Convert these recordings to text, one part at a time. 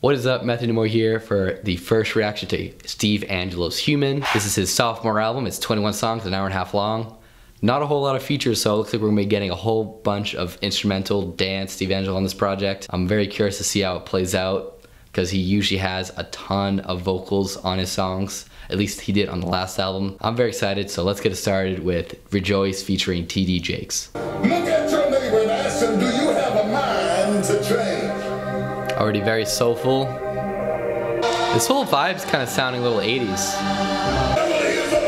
What is up, Matthew Demoy here for the first reaction to Steve Angello's Human. This is his sophomore album. It's 21 songs, an hour and a half long. Not a whole lot of features, so it looks like we're gonna be getting a whole bunch of instrumental dance Steve Angello on this project. I'm very curious to see how it plays out because he usually has a ton of vocals on his songs. At least he did on the last album. I'm very excited, so let's get it started with Rejoice featuring TD Jakes. Look at your neighbor and ask him, do you have a mind to change? Already very soulful. This whole vibe's kind of sounding a little 80s. Here's a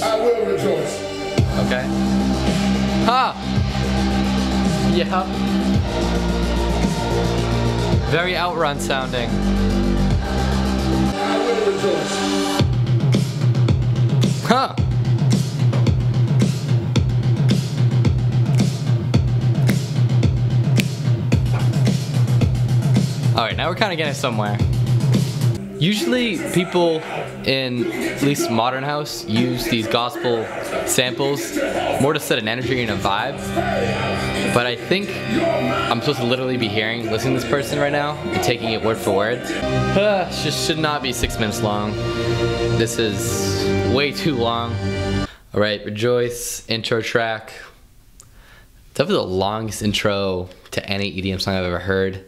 lie. I will rejoice. Okay. Ha! Yeah. Very outrun sounding. I will rejoice. Huh. Now we're kind of getting somewhere. Usually people in at least modern house use these gospel samples more to set an energy and a vibe. But I think I'm supposed to literally be hearing, listening to this person right now and taking it word for word. Uh, just should not be six minutes long. This is way too long. All right, Rejoice, intro track. Definitely the longest intro to any EDM song I've ever heard,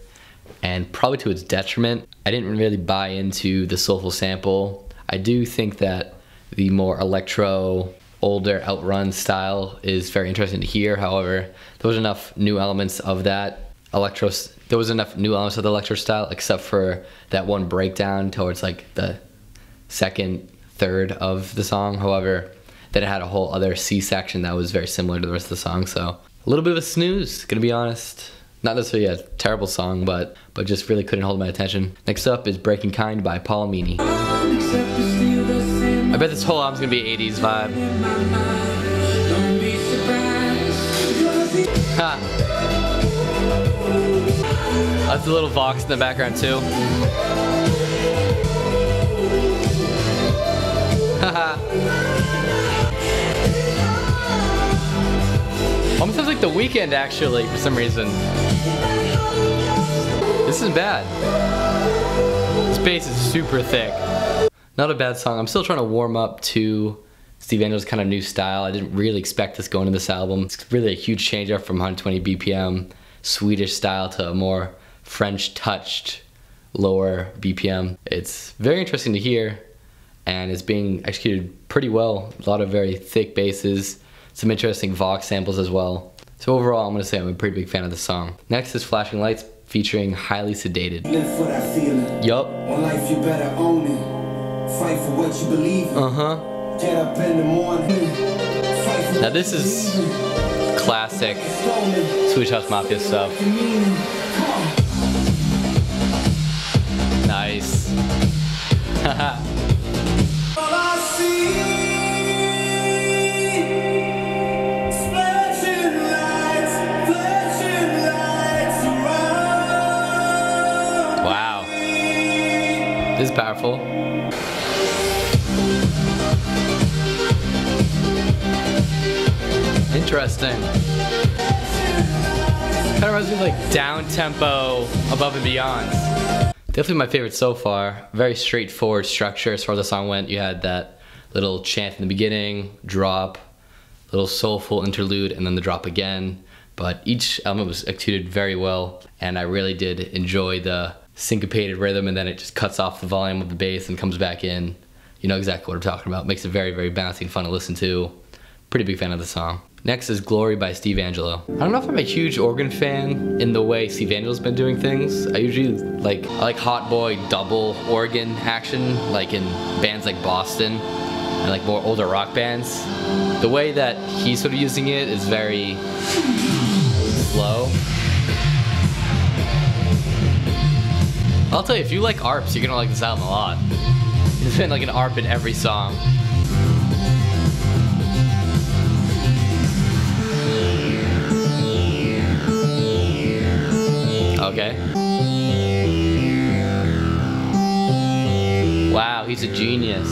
and probably to its detriment. I didn't really buy into the soulful sample. I do think that the more electro, older outrun style is very interesting to hear. However, there was enough new elements of that electro. There was enough new elements of the electro style, except for that one breakdown towards like the second third of the song. However, then it had a whole other C section that was very similar to the rest of the song. So a little bit of a snooze, gonna be honest. Not necessarily a terrible song, but but just really couldn't hold my attention. Next up is Breaking Kind by Paul Meany. I bet this whole album's gonna be 80s vibe. Ha. Oh, That's a little Vox in the background too. Almost sounds like The Weeknd actually for some reason. This isn't bad. This bass is super thick. Not a bad song. I'm still trying to warm up to Steve Angello's kind of new style. I didn't really expect this going into this album. It's really a huge change up from 120 BPM Swedish style to a more French touched lower BPM. It's very interesting to hear and it's being executed pretty well. A lot of very thick basses, some interesting Vox samples as well. So overall, I'm gonna say I'm a pretty big fan of the song. Next is Flashing Lights featuring Highly Sedated. Live for that feeling. Yup. On life, you better own it. Fight for what you believe in. Uh huh. Get up in the morning. Fight for Now this is classic. Swedish House Mafia stuff. Nice. Interesting. Kind of reminds me of like down tempo, above and beyond. Definitely my favorite so far. Very straightforward structure as far as the song went. You had that little chant in the beginning, drop, little soulful interlude, and then the drop again. But each element was executed very well, and I really did enjoy the syncopated rhythm, and then it just cuts off the volume of the bass and comes back in. You know exactly what I'm talking about. Makes it very, very bouncy and fun to listen to. Pretty big fan of the song. Next is Glory by Steve Angello. I don't know if I'm a huge organ fan in the way Steve Angello's been doing things. I usually like I like Hot Boy double organ action, like in bands like Boston and like more older rock bands. The way that he's sort of using it is very slow. I'll tell you, if you like ARPs, you're gonna like this album a lot. There's been like an ARP in every song. Okay. Wow, he's a genius.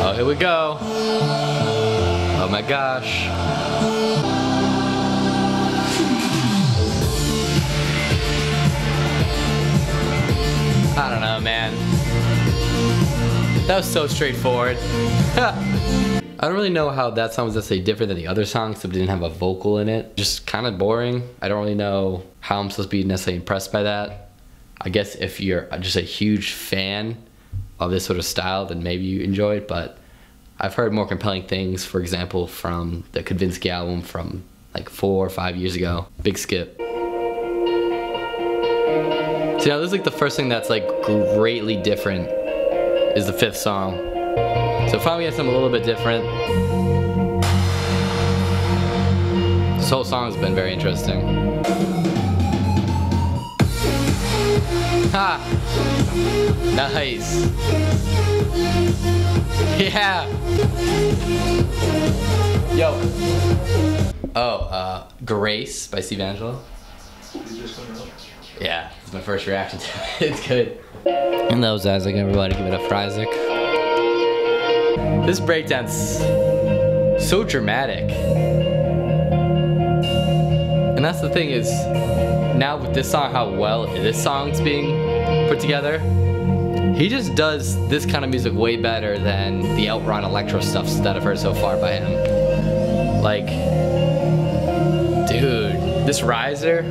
Oh, here we go. Oh my gosh. That was so straightforward. I don't really know how that song was necessarily different than the other songs, except it didn't have a vocal in it. Just kind of boring. I don't really know how I'm supposed to be necessarily impressed by that. I guess if you're just a huge fan of this sort of style, then maybe you enjoy it. But I've heard more compelling things, for example, from the Kavinsky album from like four or five years ago. Big skip. So now this is like the first thing that's like greatly different is the fifth song. So finally we have something a little bit different. This whole song has been very interesting. Ha! Nice. Yeah. Yo. Oh, uh, Grace by Steve Angello. Yeah, it's my first reaction to it. It's good. And those Isaac, everybody give it up for Isaac. This breakdown's so dramatic. And that's the thing is, now with this song, how well this song's being put together, he just does this kind of music way better than the Outrun electro stuff that I've heard so far by him. Like, dude, this riser,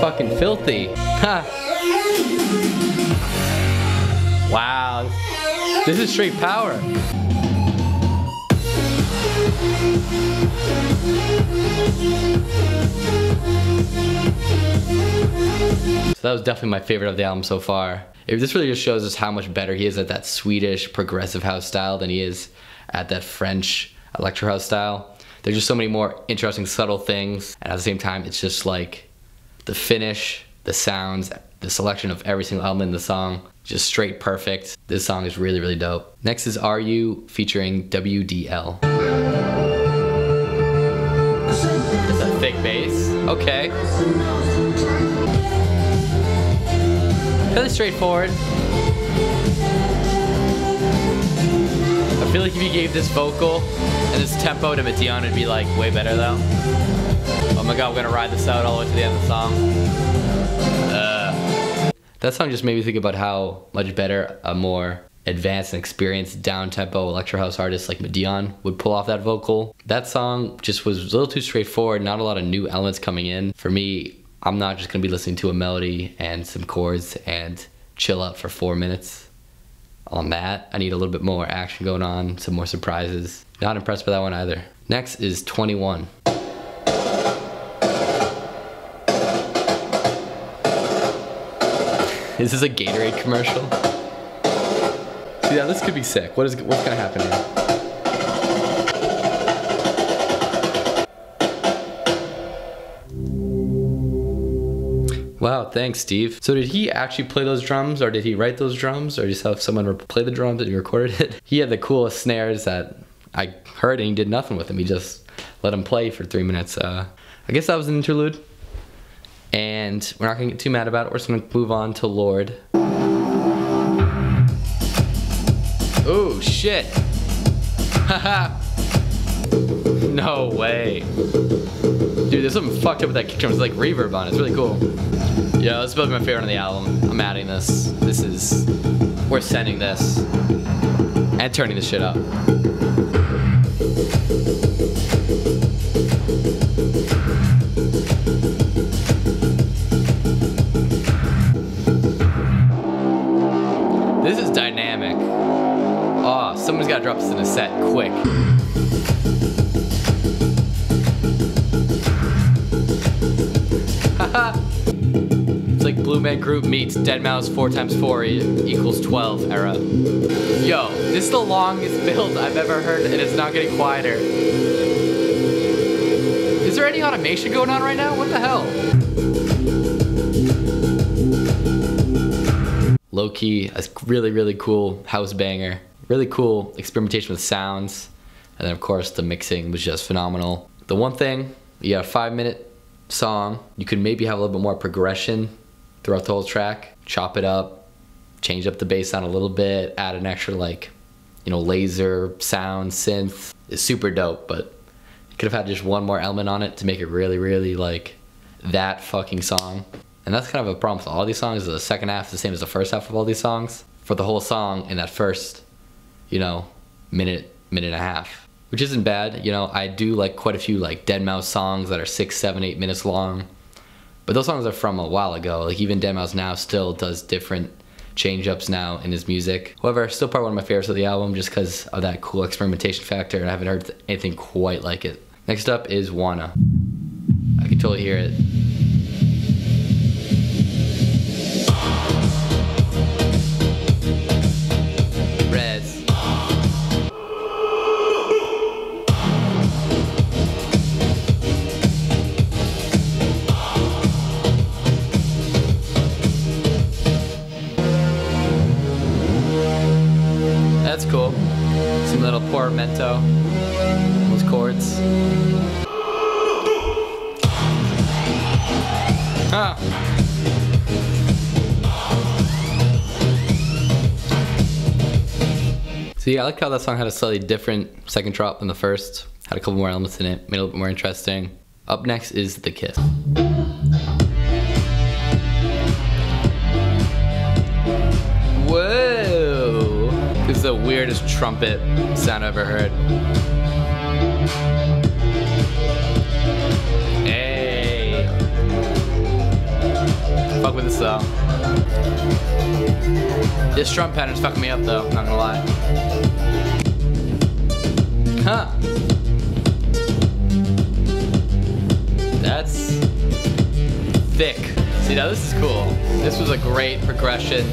fucking filthy. Ha. Wow, this is straight power. So that was definitely my favorite of the album so far. If this really just shows us how much better he is at that Swedish progressive house style than he is at that French electro house style. There's just so many more interesting subtle things and at the same time it's just like the finish, the sounds, the selection of every single element in the song, just straight perfect. This song is really, really dope. Next is Are You featuring WDL. It's a thick bass. Okay. Fairly straightforward. I feel like if you gave this vocal and this tempo to Madeon, it'd be like way better though. Oh my god, we're gonna ride this out all the way to the end of the song. Uh, that song just made me think about how much better a more advanced and experienced down-tempo electro house artist like Madeon would pull off that vocal. That song just was a little too straightforward, not a lot of new elements coming in. For me, I'm not just gonna be listening to a melody and some chords and chill out for four minutes. On that, I need a little bit more action going on, some more surprises. Not impressed by that one either. Next is 21. Is this a Gatorade commercial? See, yeah, this could be sick. What is what's gonna happen here? Wow, thanks, Steve. So did he actually play those drums, or did he write those drums, or just have someone play the drums and he recorded it? He had the coolest snares that I heard, and he did nothing with them. He just let them play for three minutes. Uh, I guess that was an interlude, and we're not gonna get too mad about it. We're just gonna move on to Lord. Oh shit! Haha! no way. Dude, there's something fucked up with that kick drum. It's like reverb on it. It's really cool. Yeah, this is probably my favorite on the album. I'm adding this. This is... We're sending this. And turning this shit up. It's like Blue Man Group meets Deadmau5 4 times 4 e- equals 12 era. Yo, this is the longest build I've ever heard and it's not getting quieter. Is there any automation going on right now? What the hell? Low key, a really, really cool house banger. Really cool experimentation with sounds. And then, of course, the mixing was just phenomenal. The one thing, you got a five minute song, you could maybe have a little bit more progression throughout the whole track. Chop it up, change up the bass sound a little bit, add an extra like, you know, laser sound, synth. It's super dope, but you could have had just one more element on it to make it really, really like that fucking song. And that's kind of a problem with all these songs. The second half is the same as the first half of all these songs. For the whole song in that first you know, minute, minute and a half, which isn't bad. You know, I do like quite a few like Deadmau5 songs that are six, seven, eight minutes long. But those songs are from a while ago. Like even Deadmau5 now still does different change ups now in his music. However, still probably one of my favorites of the album just because of that cool experimentation factor, and I haven't heard anything quite like it. Next up is Wanna. I can totally hear it. Yeah, I like how that song had a slightly different second drop than the first. Had a couple more elements in it, made it a little bit more interesting. Up next is The Kiss. Whoa! This is the weirdest trumpet sound I've ever heard. Hey! Fuck with this though. This drum pattern's fucking me up though, not gonna lie. Huh. That's thick. See now this is cool. This was a great progression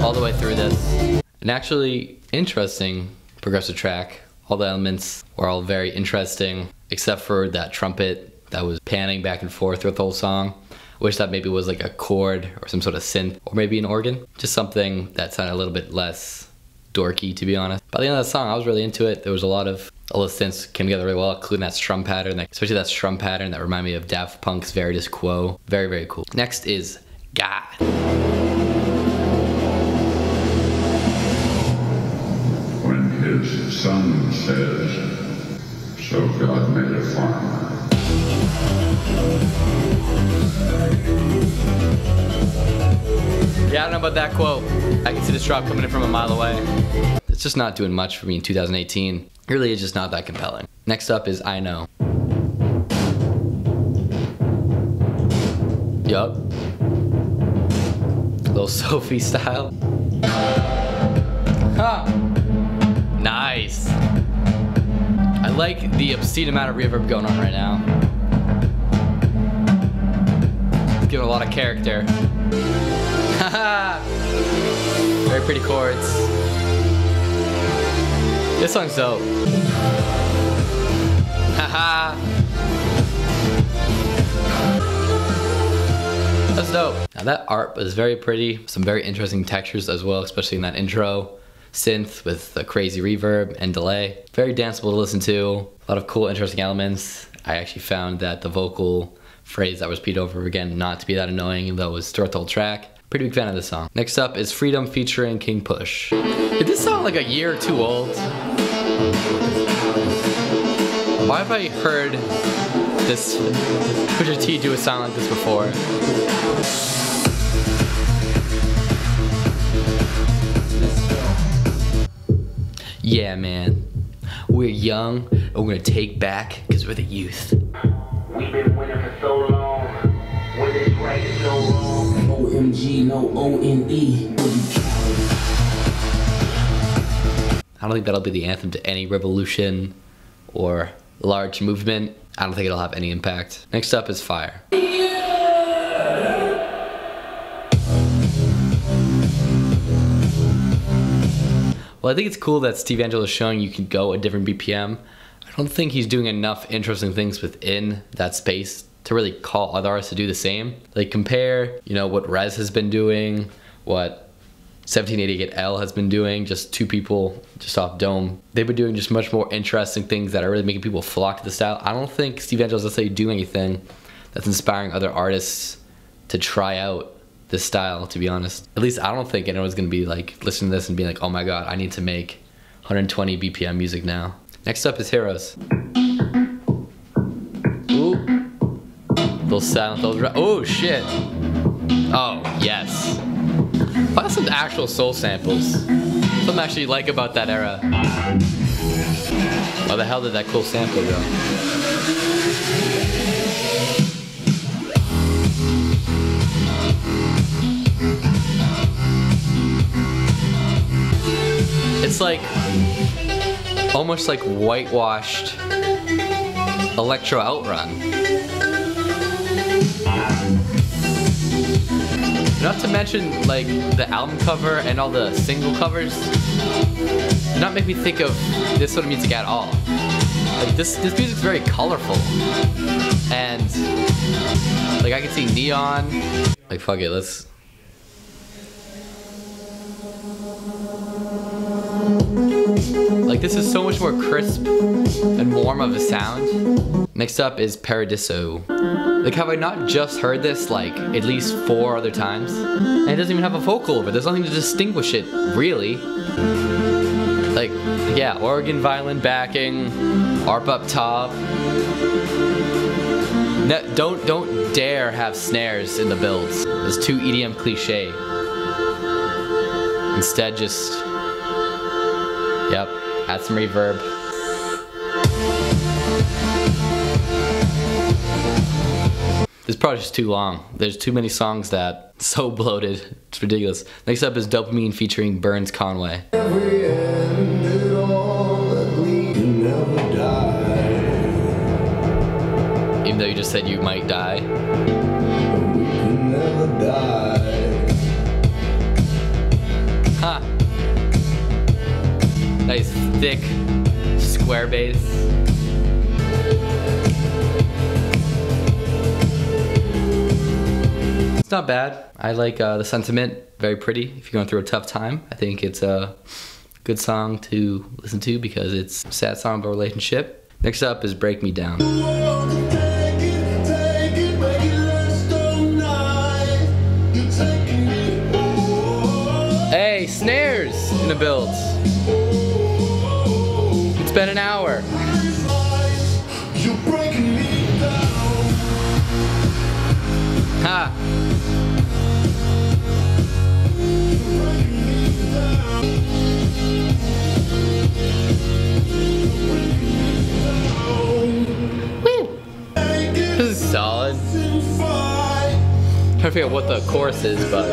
all the way through this. An actually interesting progressive track. All the elements were all very interesting, except for that trumpet that was panning back and forth throughout the whole song. I wish that maybe was like a chord or some sort of synth or maybe an organ. Just something that sounded a little bit less dorky, to be honest. By the end of that song, I was really into it. There was a lot of all the synths came together really well, including that strum pattern, that, especially that strum pattern that reminded me of Daft Punk's Veridis Quo. Very, very cool. Next is God. when his son says, So God made a farmer. Yeah, I don't know about that quote. I can see this drop coming in from a mile away. It's just not doing much for me in 2018. It really is just not that compelling. Next up is I Know. Yup. Little Sophie style. Huh. Nice. I like the obscene amount of reverb going on right now. It's giving a lot of character. Very pretty chords. This song's dope. Haha. That's dope. Now that art was very pretty. Some very interesting textures as well, especially in that intro. Synth with the crazy reverb and delay. Very danceable to listen to. A lot of cool, interesting elements. I actually found that the vocal phrase that was repeated over again not to be that annoying, though it was throughout the whole track. Pretty big fan of this song. Next up is Freedom featuring King Push. Did this sound like a year or two old? Why have I heard this Pusha T do a song like this before? Yeah, man. We're young and we're gonna take back because we're the youth. I don't think that'll be the anthem to any revolution or large movement. I don't think it'll have any impact. Next up is Fire. Well, I think it's cool that Steve Angello is showing you can go a different BPM. I don't think he's doing enough interesting things within that space to really call other artists to do the same. Like compare, you know, what Rezz has been doing, what 1788L has been doing, just two people just off Dome. They've been doing just much more interesting things that are really making people flock to the style. I don't think Steve Angello's necessarily doing anything that's inspiring other artists to try out this style, to be honest. At least I don't think anyone's gonna be like listening to this and being like, oh my god, I need to make 120 BPM music now. Next up is Heroes. Little silent, little Oh shit. Oh, yes. Well, that's some actual soul samples. Something I actually like about that era. Where the hell did that cool sample go? It's like almost like whitewashed electro outrun. Not to mention like the album cover and all the single covers. do Not make me think of this sort of music at all. Like this this music's very colorful. And like I can see neon. Like fuck it, let's Like this is so much more crisp and warm of a sound. Next up is Paradiso. Like have I not just heard this like at least four other times? And it doesn't even have a vocal over it. There's nothing to distinguish it, really. Like, yeah, organ violin backing, arp up top. Ne- don't don't dare have snares in the builds. It's too EDM cliche. Instead, just Yep, add some reverb. This project's too long. There's too many songs that so bloated. It's ridiculous. Next up is Dopamine featuring Burns Conway. Even though you just said you might die. Ha! Nice thick square bass. Not bad. I like uh, the sentiment. Very pretty. If you're going through a tough time, I think it's a good song to listen to because it's a sad song about a relationship. Next up is Break Me Down. Hey, snares in the builds. It's been an hour. Ha! Solid. Trying to figure out what the chorus is, but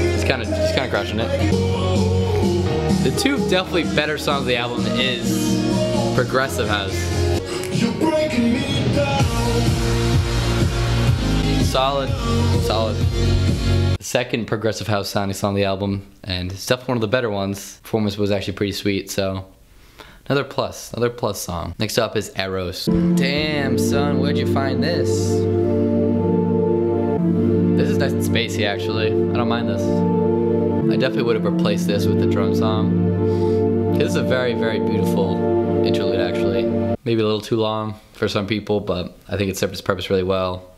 it's kind of he's kind of crushing it. The two definitely better songs of the album is Progressive House. Solid, solid. Second Progressive House sounding song on the album, and it's definitely one of the better ones. Performance was actually pretty sweet, so another plus, another plus song. Next up is Eros. Damn, son, where'd you find this? This is nice and spacey, actually. I don't mind this. I definitely would have replaced this with the drum song. This is a very, very beautiful interlude, actually. Maybe a little too long for some people, but I think it served its purpose really well.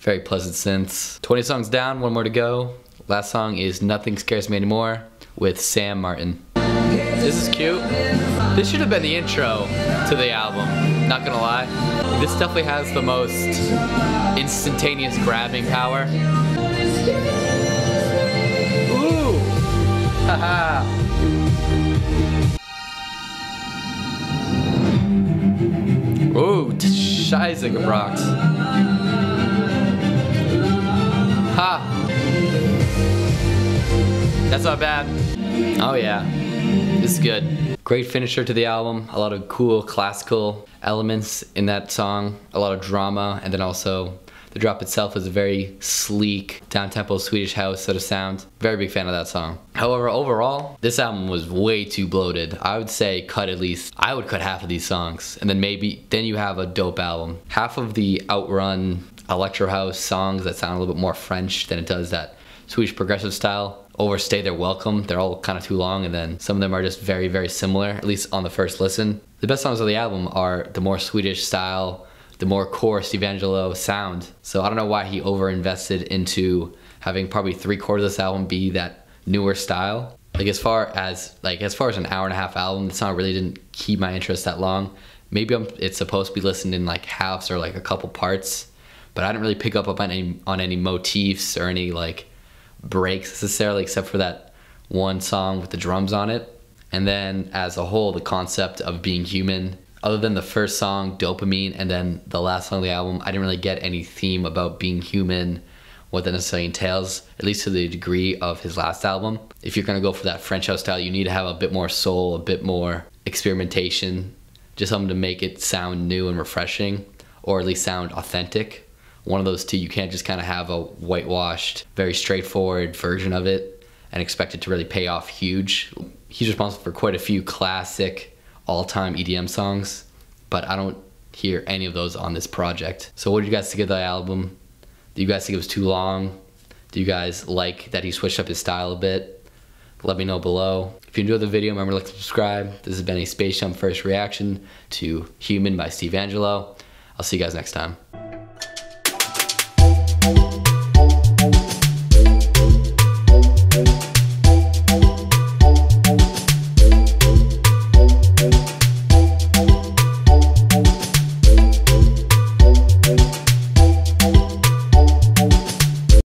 Very pleasant synths. 20 songs down, one more to go. Last song is Nothing Scares Me Anymore with Sam Martin. This is cute. This should have been the intro to the album, not gonna lie. This definitely has the most instantaneous grabbing power. Ooh! Haha! Ooh, Scheißegebracht. Ha! That's not bad. Oh yeah, this is good. Great finisher to the album. A lot of cool classical elements in that song. A lot of drama, and then also the drop itself is a very sleek, down-tempo Swedish house sort of sound. Very big fan of that song. However, overall, this album was way too bloated. I would say cut at least, I would cut half of these songs, and then maybe, then you have a dope album. Half of the outrun electro house songs that sound a little bit more French than it does that Swedish progressive style overstay their welcome. They're all kind of too long, and then some of them are just very, very similar, at least on the first listen. The best songs of the album are the more Swedish style, the more core Steve Angello sound. So I don't know why he over invested into having probably three quarters of this album be that newer style. Like as far as like as far as an hour and a half album, the song really didn't keep my interest that long. Maybe I'm, it's supposed to be listened in like halves or like a couple parts, but I didn't really pick up on any on any motifs or any like breaks necessarily, except for that one song with the drums on it. And then as a whole, the concept of being human, other than the first song, Dopamine, and then the last song of the album, I didn't really get any theme about being human, what that necessarily entails, at least to the degree of his last album. If you're gonna go for that French house style, you need to have a bit more soul, a bit more experimentation, just something to make it sound new and refreshing, or at least sound authentic. One of those two, you can't just kind of have a whitewashed, very straightforward version of it and expect it to really pay off huge. He's responsible for quite a few classic all-time EDM songs, but I don't hear any of those on this project. So what do you guys think of the album? Do you guys think it was too long? Do you guys like that he switched up his style a bit? Let me know below. If you enjoyed the video, remember to like and subscribe. This has been a Space Jump First Reaction to Human by Steve Angello. I'll see you guys next time.